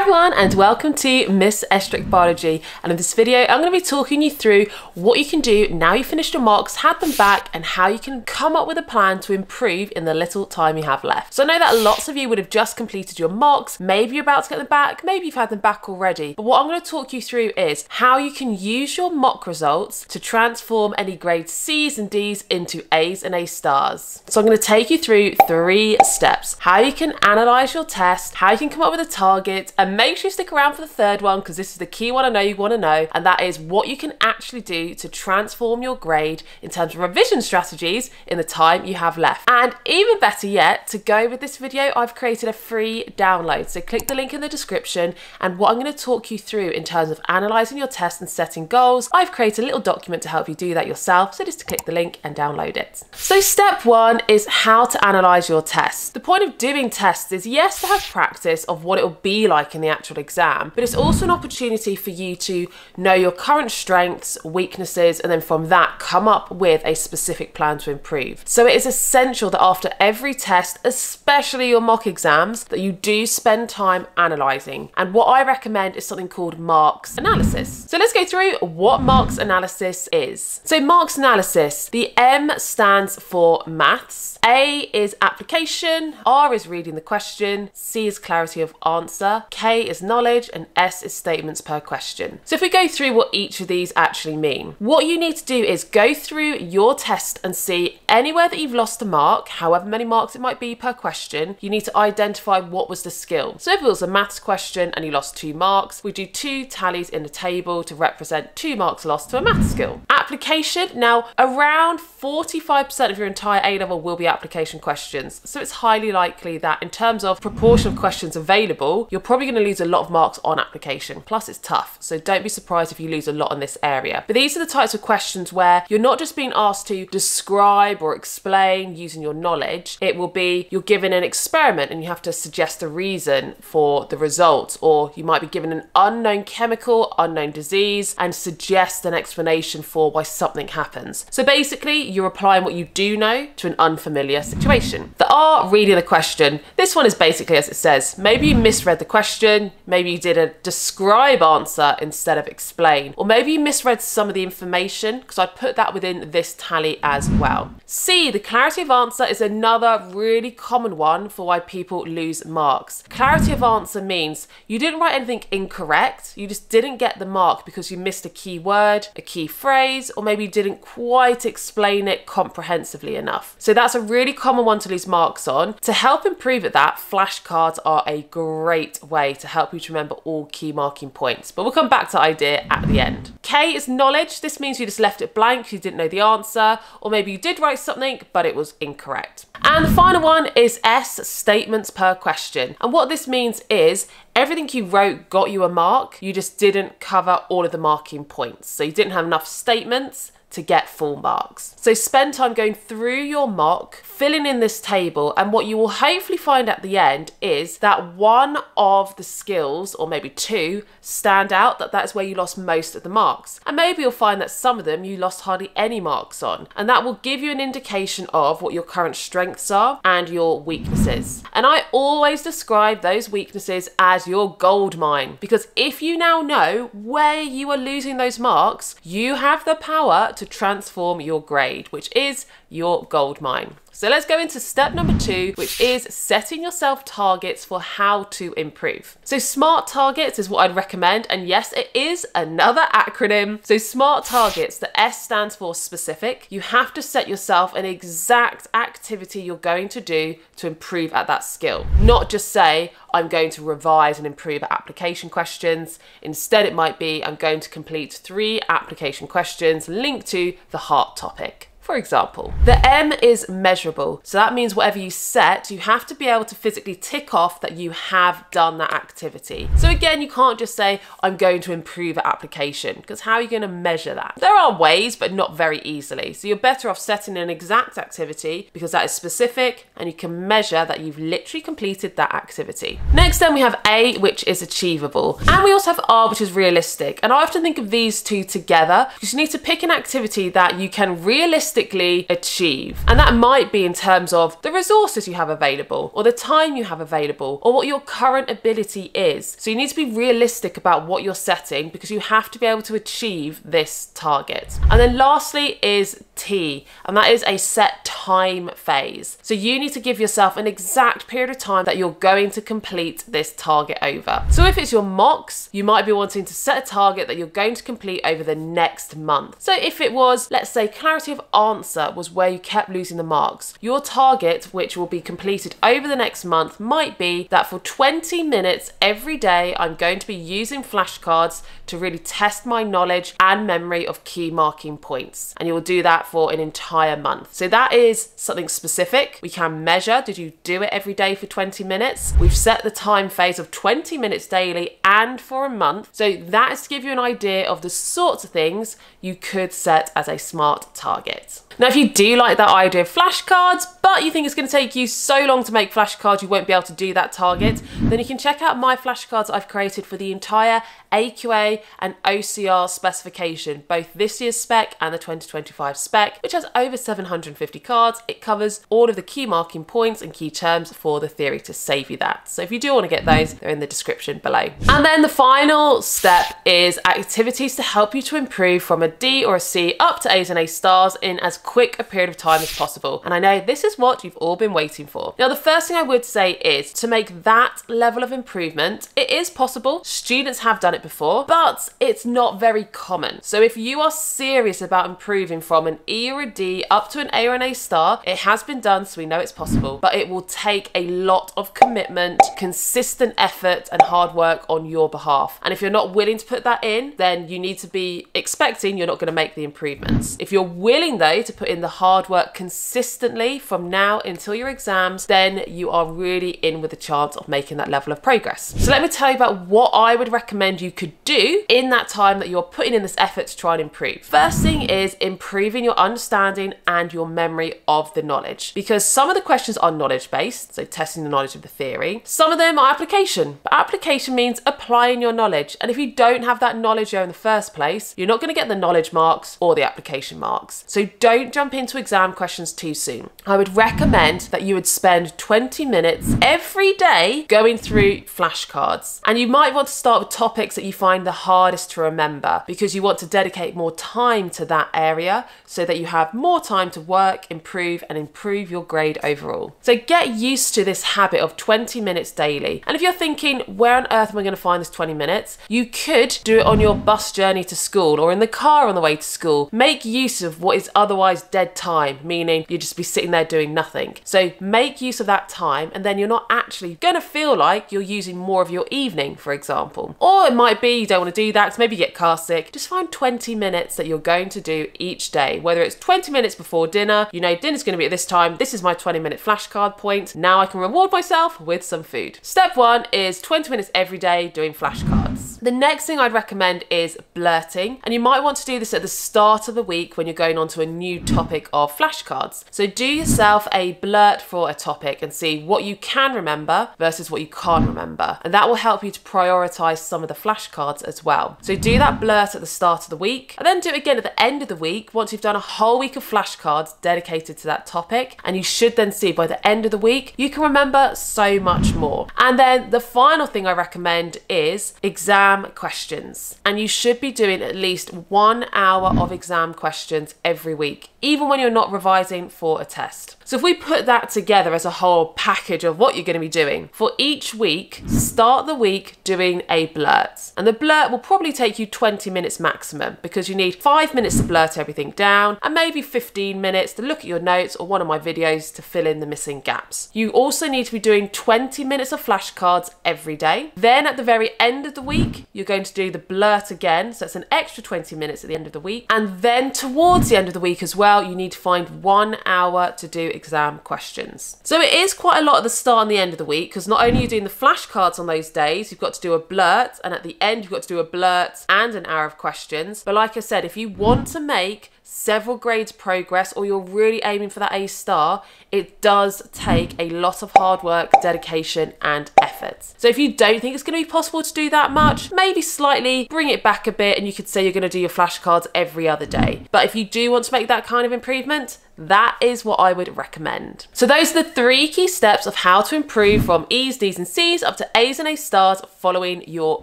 everyone and welcome to Miss Estruch Biology and in this video I'm going to be talking you through what you can do now you've finished your mocks, had them back and how you can come up with a plan to improve in the little time you have left. So I know that lots of you would have just completed your mocks, maybe you're about to get them back, maybe you've had them back already but what I'm going to talk you through is how you can use your mock results to transform any grade C's and D's into A's and A stars. So I'm going to take you through three steps. How you can analyse your test, how you can come up with a target and make sure you stick around for the third one because this is the key one I know you want to know, and that is what you can actually do to transform your grade in terms of revision strategies in the time you have left. And even better yet, to go with this video, I've created a free download. So click the link in the description, and what I'm going to talk you through in terms of analysing your test and setting goals, I've created a little document to help you do that yourself. So just click the link and download it. So step one is how to analyse your test. The point of doing tests is yes to have practice of what it will be like in the actual exam, but it's also an opportunity for you to know your current strengths, weaknesses, and then from that come up with a specific plan to improve. So it is essential that after every test, especially your mock exams, that you do spend time analysing. And what I recommend is something called marks analysis. So let's go through what marks analysis is. So marks analysis, the M stands for maths, A is application, R is reading the question, C is clarity of answer, K is knowledge and S is statements per question. So if we go through what each of these actually mean, what you need to do is go through your test and see anywhere that you've lost a mark, however many marks it might be per question, you need to identify what was the skill. So if it was a maths question and you lost two marks, we do two tallies in the table to represent two marks lost to a maths skill. Application, now around 45% of your entire A level will be application questions. So it's highly likely that in terms of proportion of questions available, you're probably going to to lose a lot of marks on application. Plus, it's tough, so don't be surprised if you lose a lot on this area. But these are the types of questions where you're not just being asked to describe or explain using your knowledge, it will be you're given an experiment and you have to suggest a reason for the results, or you might be given an unknown chemical, unknown disease, and suggest an explanation for why something happens. So basically, you're applying what you do know to an unfamiliar situation. The R, reading the question. This one is basically as it says. Maybe you misread the question question, maybe you did a describe answer instead of explain, or maybe you misread some of the information because I'd put that within this tally as well. C, the clarity of answer is another really common one for why people lose marks. Clarity of answer means you didn't write anything incorrect, you just didn't get the mark because you missed a key word, a key phrase, or maybe you didn't quite explain it comprehensively enough. So that's a really common one to lose marks on. To help improve at that, flashcards are a great way to help you to remember all key marking points. But we'll come back to idea at the end. K is knowledge. This means you just left it blank, you didn't know the answer, or maybe you did write something, but it was incorrect. And the final one is S, statements per question. And what this means is everything you wrote got you a mark, you just didn't cover all of the marking points. So you didn't have enough statements, to get full marks. So spend time going through your mock, filling in this table, and what you will hopefully find at the end is that one of the skills, or maybe two, stand out, that that's where you lost most of the marks. And maybe you'll find that some of them you lost hardly any marks on. And that will give you an indication of what your current strengths are and your weaknesses. And I always describe those weaknesses as your gold mine, because if you now know where you are losing those marks, you have the power to transform your grade, which is your gold mine. So let's go into step number two, which is setting yourself targets for how to improve. So SMART targets is what I'd recommend. And yes, it is another acronym. So SMART targets, the S stands for specific. You have to set yourself an exact activity you're going to do to improve at that skill. Not just say, I'm going to revise and improve application questions. Instead, it might be, I'm going to complete three application questions linked to the heart topic for example. The M is measurable. So that means whatever you set, you have to be able to physically tick off that you have done that activity. So again, you can't just say, I'm going to improve an application, because how are you going to measure that? There are ways, but not very easily. So you're better off setting an exact activity because that is specific and you can measure that you've literally completed that activity. Next then we have A, which is achievable. And we also have R, which is realistic. And I often think of these two together because you need to pick an activity that you can realistically realistically achieve. And that might be in terms of the resources you have available, or the time you have available, or what your current ability is. So you need to be realistic about what you're setting because you have to be able to achieve this target. And then lastly is T, and that is a set time phase. So you need to give yourself an exact period of time that you're going to complete this target over. So if it's your mocks, you might be wanting to set a target that you're going to complete over the next month. So if it was, let's say, clarity of answer was where you kept losing the marks, your target, which will be completed over the next month, might be that for 20 minutes every day, I'm going to be using flashcards to really test my knowledge and memory of key marking points. And you will do that for an entire month. So that is something specific. We can measure, did you do it every day for 20 minutes? We've set the time phase of 20 minutes daily and for a month. So that is to give you an idea of the sorts of things you could set as a smart target. Now, if you do like that idea of flashcards, but you think it's going to take you so long to make flashcards you won't be able to do that target, then you can check out my flashcards I've created for the entire AQA and OCR specification, both this year's spec and the 2025 spec, which has over 750 cards. It covers all of the key marking points and key terms for the theory to save you that. So if you do want to get those, they're in the description below. And then the final step is activities to help you to improve from a D or a C up to A's and A stars in as quick a period of time as possible. And I know this is what you've all been waiting for. Now, the first thing I would say is to make that level of improvement, it is possible. Students have done it before, but it's not very common. So if you are serious about improving from an E or a D up to an A or an A star, it has been done, so we know it's possible, but it will take a lot of commitment, consistent effort, and hard work on your behalf. And if you're not willing to put that in, then you need to be expecting you're not going to make the improvements. If you're willing, though, to put in the hard work consistently from now until your exams, then you are really in with a chance of making that level of progress. So let me tell you about what I would recommend you could do in that time that you're putting in this effort to try and improve. First thing is improving your understanding and your memory of the knowledge because some of the questions are knowledge based, so testing the knowledge of the theory. Some of them are application, but application means applying your knowledge. And if you don't have that knowledge there in the first place, you're not going to get the knowledge marks or the application marks. So don't jump into exam questions too soon. I would recommend that you would spend 20 minutes every day going through flashcards. And you might want to start with topics that you find the hardest to remember because you want to dedicate more time to that area so that you have more time to work, improve, and improve your grade overall. So get used to this habit of 20 minutes daily. And if you're thinking, where on earth am I going to find this 20 minutes? You could do it on your bus journey to school or in the car on the way to school. Make use of what is otherwise dead time, meaning you'd just be sitting there doing nothing. So make use of that time, and then you're not actually going to feel like you're using more of your evening, for example. Or it might be you don't want to do that because maybe you get car sick. Just find 20 minutes that you're going to do each day, whether it's 20 minutes before dinner, you know, dinner's going to be at this time, this is my 20 minute flashcard point. Now I can reward myself with some food. Step one is 20 minutes every day doing flashcards. The next thing I'd recommend is blurting, and you might want to do this at the start of the week when you're going on to a new topic of flashcards. So do yourself a blurt for a topic and see what you can remember versus what you can't remember. And that will help you to prioritize some of the flashcards as well. So do that blurt at the start of the week and then do it again at the end of the week once you've done a whole week of flashcards dedicated to that topic. And you should then see by the end of the week, you can remember so much more. And then the final thing I recommend is exam questions. And you should be doing at least one hour of exam questions every week, even when you're not revising for a test. So if we put that together as a whole package of what you're going to be doing, for each week, start the week doing a blurt. And the blurt will probably take you 20 minutes maximum because you need five minutes to blurt everything down and maybe 15 minutes to look at your notes or one of my videos to fill in the missing gaps. You also need to be doing 20 minutes of flashcards every day. Then at the very end of the week, you're going to do the blurt again. So it's an extra 20 minutes at the end of the week. And then towards the end of the week as well, you need to find one hour to do exam questions. So it is quite a lot at the start and the end of the week because not only are you doing the flashcards on those days, you've got to do a blurt, and at the end, you've got to do a blurt and an hour of questions. But like I said, if you want to make several grades progress or you're really aiming for that A star, it does take a lot of hard work, dedication, and effort. So if you don't think it's going to be possible to do that much, maybe slightly bring it back a bit and you could say you're going to do your flashcards every other day. But if you do want to make that kind of improvement, that is what I would recommend. So those are the three key steps of how to improve from E's, D's and C's up to A's and A stars following your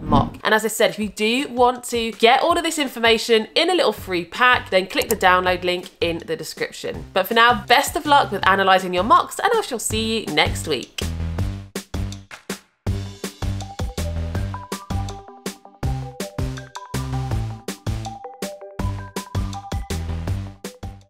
mock. And as I said, if you do want to get all of this information in a little free pack, then click the download link in the description. But for now, best of luck with analysing your mocks and I shall see you next week.